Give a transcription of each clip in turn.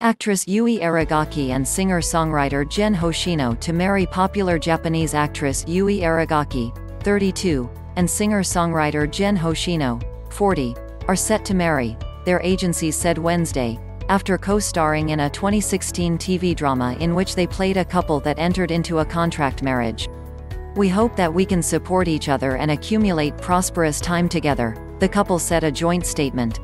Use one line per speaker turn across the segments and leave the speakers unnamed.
Actress Yui Aragaki and singer-songwriter Gen Hoshino to marry popular Japanese actress Yui Aragaki, 32, and singer-songwriter Gen Hoshino, 40, are set to marry, their agency said Wednesday, after co-starring in a 2016 TV drama in which they played a couple that entered into a contract marriage. We hope that we can support each other and accumulate prosperous time together, the couple said a joint statement.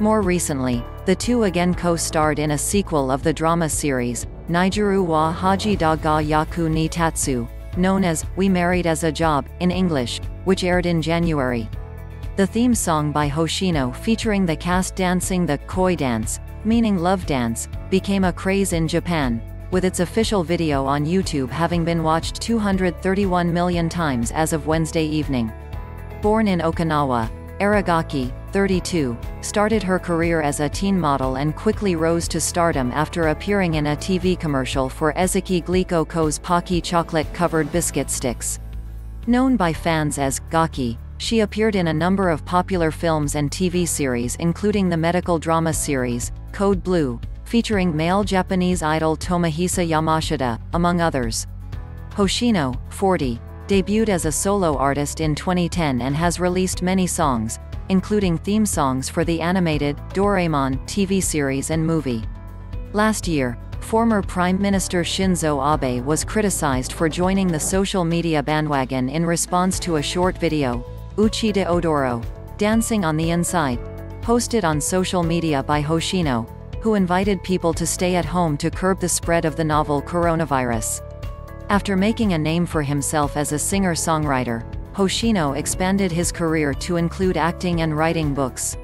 More recently, the two again co-starred in a sequel of the drama series, Nigeru wa Haji da ga Yaku ni Tatsu, known as We Married as a Job, in English, which aired in January. The theme song by Hoshino featuring the cast dancing the koi dance, meaning love dance, became a craze in Japan, with its official video on YouTube having been watched 231 million times as of Wednesday evening. Born in Okinawa, Aragaki, 32, started her career as a teen model and quickly rose to stardom after appearing in a TV commercial for Ezaki Glico Co.'s Pocky chocolate-covered biscuit sticks. Known by fans as Gakki, she appeared in a number of popular films and TV series including the medical drama series, Code Blue, featuring male Japanese idol Tomohisa Yamashita, among others. Hoshino, 40, debuted as a solo artist in 2010 and has released many songs, including theme songs for the animated Doraemon TV series and movie. Last year, former Prime Minister Shinzo Abe was criticized for joining the social media bandwagon in response to a short video, Uchi de Odoro, Dancing on the Inside, posted on social media by Hoshino, who invited people to stay at home to curb the spread of the novel coronavirus. After making a name for himself as a singer-songwriter, Hoshino expanded his career to include acting and writing books.